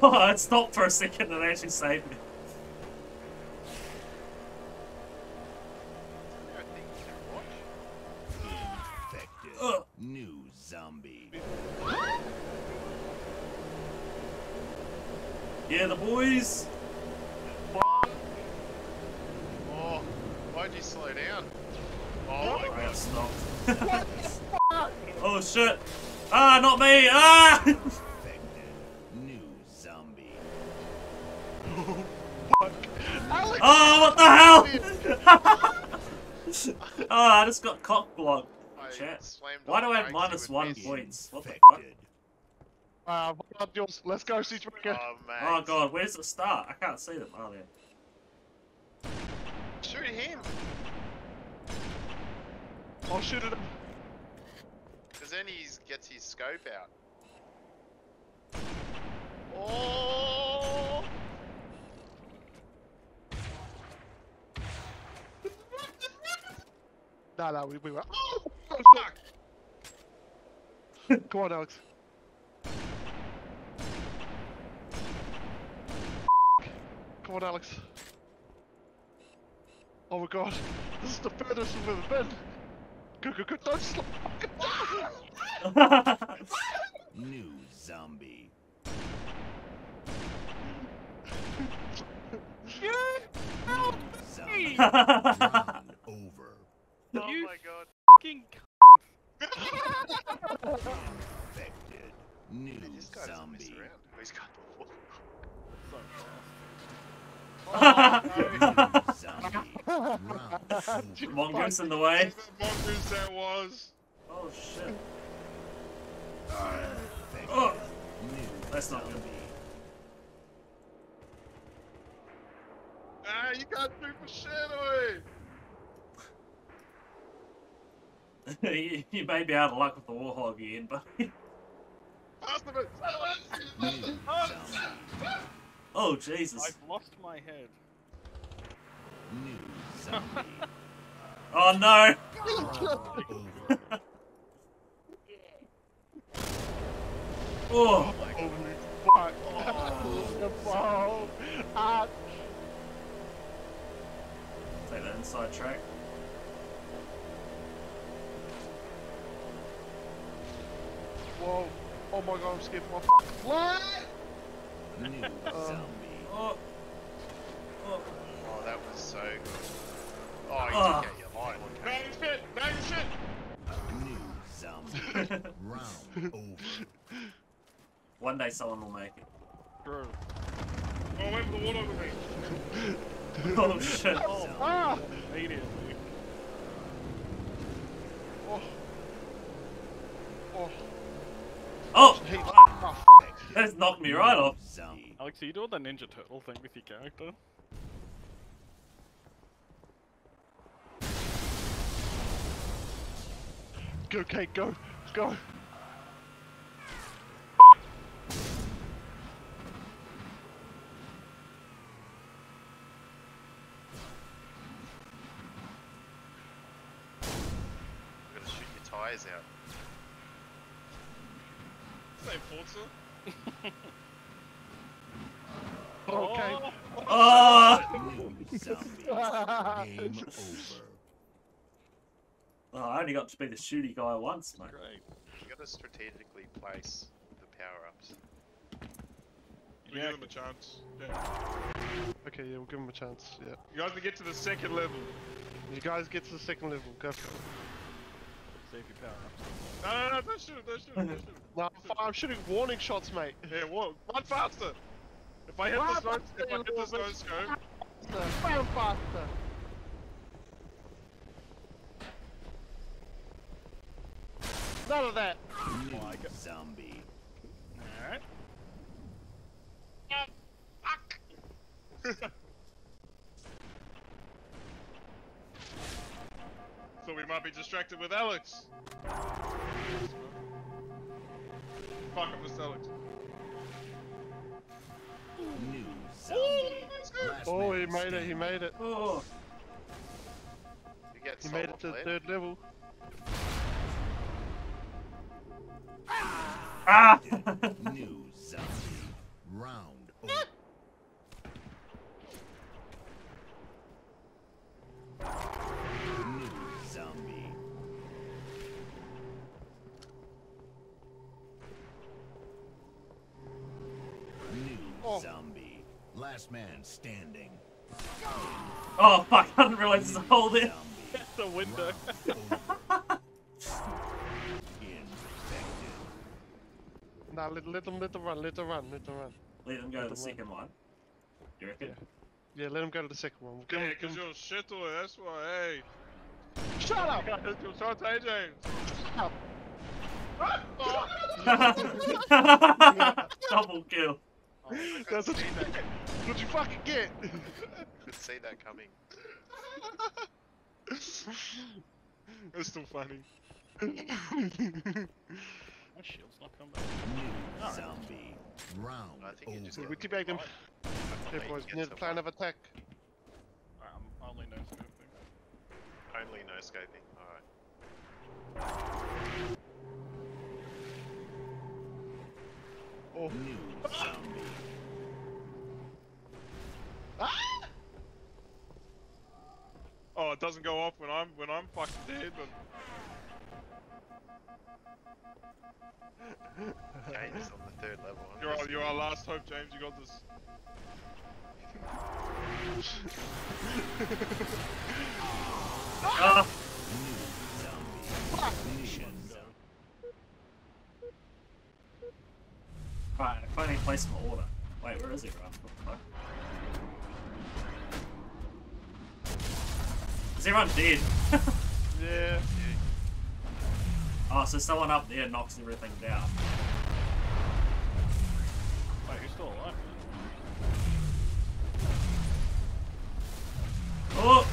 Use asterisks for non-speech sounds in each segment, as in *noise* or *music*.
Oh, it stopped for a second and actually saved me. I think you can watch. Infected. Ugh. New zombie. Yeah, the boys. Oh, why'd you slow down? Oh my I god. stopped. *laughs* oh shit. Ah, not me. Ah! *laughs* oh, what the hell? *laughs* oh, I just got cock blocked. Chat. Why do I have brakes, minus you would one points? What the fuck? Infected. Uh, what about yours? Let's go, Siege Breaker. Oh, mate. Oh god, where's it start? I can't see them. Oh, there. Shoot him! I'll shoot him. Because then he gets his scope out. Oh! No, no, we, we were. Oh, fuck! *laughs* Come on, Alex. Come on, Alex. Oh my god, this is the furthest we've ever been. Go, go, go, don't slow. *laughs* New zombie. *laughs* New zombie. Run over. Oh You my god. Fucking Infected. New This guy doesn't mess zombie. around. Oh, he's got the wall. *laughs* so Zombie. Run over. Mongoose in the way. mongoose that was. Oh shit. Infected. Oh, New that's not good. Ah, you can't do for shit, oi! You, *laughs* you may be out of luck with the Warthog again, but Pass the bit. New zombie. oh Jesus. I've lost my head. Oh no. *laughs* Oh, fuck. Oh, take that inside track. Whoa. Oh my god, I'm scared for my fucking life. New zombie. Oh. Oh. Oh, that was so good. Oh, you Ah. did get your line. Bang shit! Bang shit! New zombie. Round over. One day someone will make it. True. Oh, wait for the water over me. *laughs* Oh shit. Zombie. Ah! Immediately. Oh. Oh. Oh, *laughs* Hey, that's knocked me right off. Alex, are you doing the Ninja Turtle thing with your character? Go, Kate, go. Go. I'm gonna shoot your tires out. Same Forza? *laughs* Okay. Oh. New zombie. Game over. oh, I only got to be the shooty guy once, mate. Great. You gotta strategically place the power ups. We Yeah. give them a chance. Yeah. Okay, yeah, we'll give him a chance. Yeah. You guys can get to the second level. You guys get to the second level. Go for it. Save your power ups. No, no, no, don't shoot don't shoot don't shoot. *laughs* No, I'm shooting warning shots, mate. Yeah, what? Run faster! If I hit Run this nose, faster, if I hit you this little nose scope, Faster. Run faster. None of that. New zombie. Alright. so *laughs* we might be distracted with Alex. Fuck him, this Alex. New Oh, he made it. He made it. Oh. You get He made it to the third level. Ah. *laughs* New zombie. Round Round over. New zombie. New Oh. zombie. Last man standing. Oh fuck! I didn't realize there's a hole there. Zombie. *laughs* the window. Round *laughs* over. Infected. Nah, let, let them, let them run, let them run, let them run. Let him go to the second one. You reckon? Yeah, let them go to the second one. Give Yeah, because you're a shit or that's why, hey. Shut up! You're so AJ. Shut *laughs* Double kill. Oh, That's what see you, that. *laughs* what you fucking get. *laughs* Could see that coming. *laughs* It's still funny. My shield's not coming back. New zombie. Round I think you just over. we teabag them. I thought Okay, they boys, could near get the plan someone. of attack. Alright, I'm only no scoping. Only no scoping. Alright. Oh, New zombie. Oh, it doesn't go off when I'm when I'm fucking dead, but James on the third level. I'm you're our, you're our last hope, James. You got this. Ah, New zombie. Mission. Right, I finally placed my order. Wait, where is Ralph? What the fuck? Is everyone dead? *laughs* yeah. oh, so someone up there knocks everything down. Wait, who's still alive? Oh,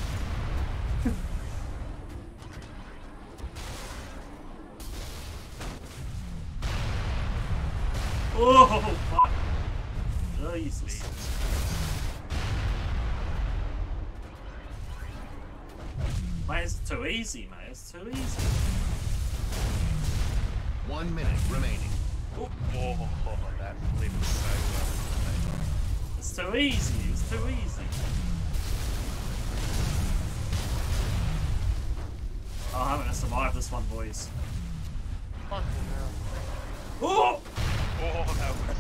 Mate, it's too easy, mate. It's too easy. One minute remaining. Oh, that flipped so well. It's too easy. It's too easy. Oh, I'm gonna survive this one, boys. Fucking hell. Oh! Oh, that was.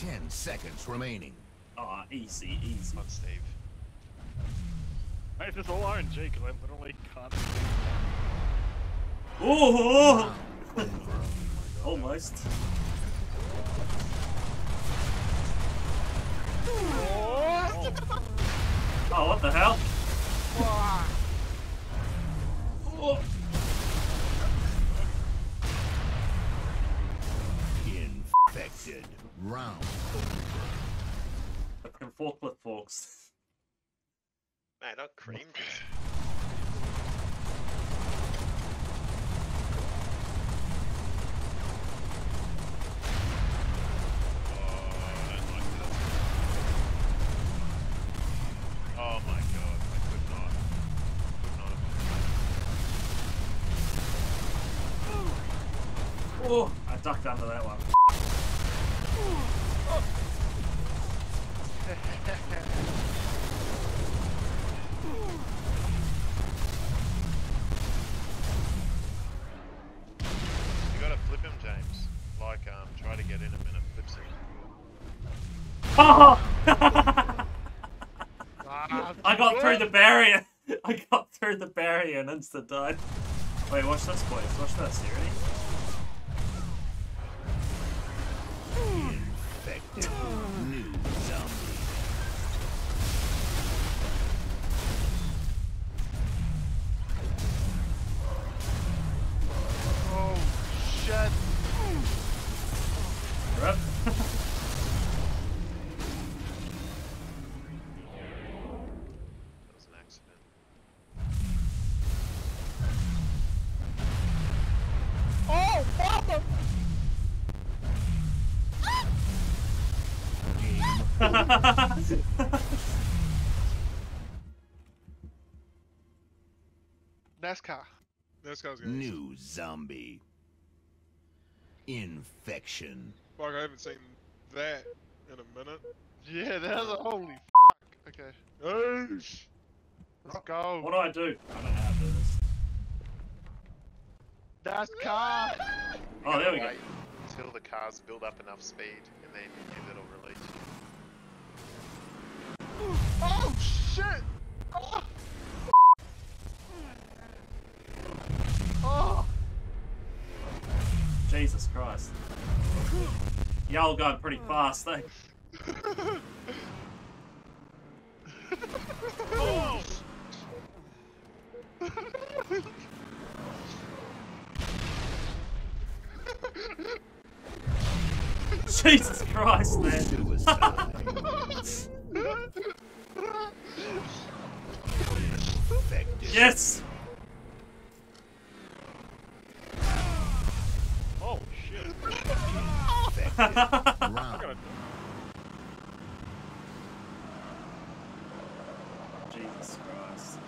Ten seconds remaining. Oh, easy, easy. on Steve. Mate, this is all RNG because I literally can't. Oh! *laughs* Almost. Oh, what the hell? Oh. Infected. Round Fucking forklift forks. Man, not creamed. Oh, I don't like that. Oh my god, I could not. Could not have Oh, I ducked under that one. *laughs* Oh! I got through the barrier. *laughs* I got through the barrier and insta died. Wait, watch this, boys. Watch this. You ready? infected. New zombie. Oh, shit. Rip. *laughs* NASCAR. This guy's gonna. New zombie. Infection. Fuck, I haven't seen that in a minute. Yeah, that's a holy fuck. Okay, Oosh. let's go. What do I do? I don't know how to do this. That's car. Oh, there we go. Wait Until the cars build up enough speed, and then it'll Oh shit. Oh. Oh. Jesus Christ. Y'all going pretty fast, eh? Oh. Jesus Christ, man. *laughs* Suicide. Infected. Yes! Oh shit. Round. Jesus Christ.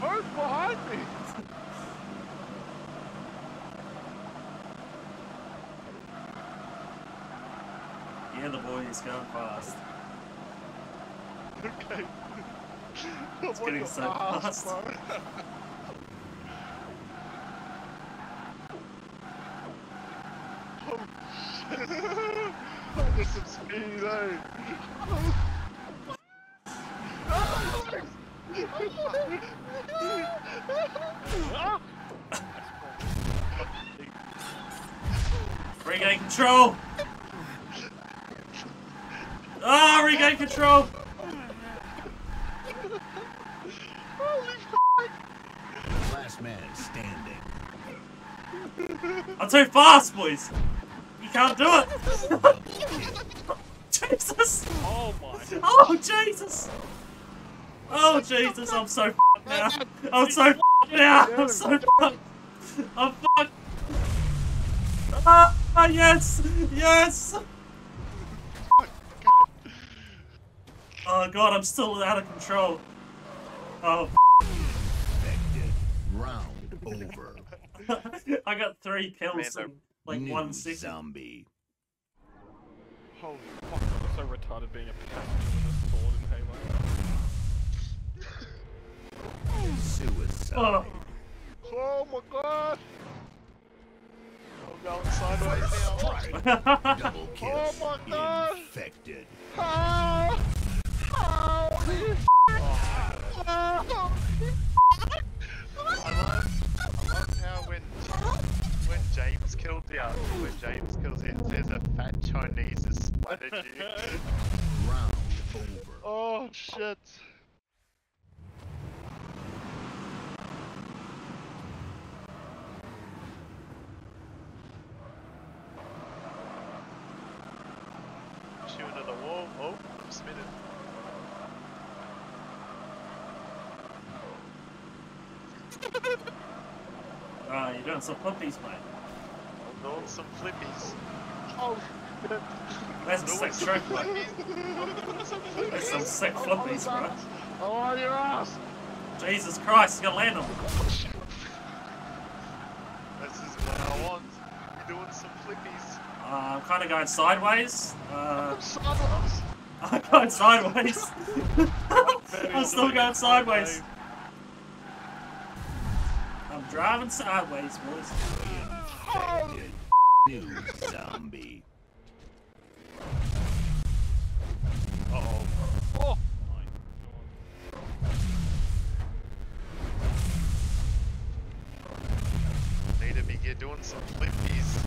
Who's behind me? Yeah, the boy is going fast. Okay. *laughs* It's getting so fast. Oh shit. *laughs* I some speed, eh? Regain control! Ah, regain control! Last man standing. I'm too fast, boys! You can't do it! *laughs* Jesus! Oh my. Oh, Jesus! Oh, Jesus, I'm so f***ed now. I'm so f***ed now. I'm so f***ed. I'm fucked. Ah, yes! Yes! Oh, God, I'm still out of control. Oh, Infected. Round over. I got three kills Man, in like New one second. zombie. Holy fuck. I'm so retarded being a passenger with a sword in Halo. Suicide. Oh, Oh my god. I'm going sideways now. Double kill. Oh my God. Infected. Ah! James killed the other, when James kills it, there's a fat Chinese that splattered you. Round over. Oh shit. Shoot into the wall. Oh, I'm smitted. Ah, you're doing some flippies, mate. I'm doing some flippies. Oh. That's a sick some trick, mate. flippies. I'm doing some flippies. That's some sick flippies, bro. Oh, on your ass. Jesus Christ, you gotta land them. This is what I want. You're doing some flippies. Uh, I'm kind of going sideways. Uh, *laughs* Sideways. I'm going sideways. *laughs* I'm still going sideways. Driving sideways, boys. New zombie. Oh. Oh to be get doing some flippies.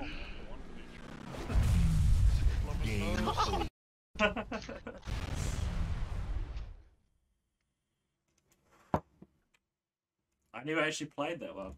Oh, no wonder these- Game over. I never actually played that well.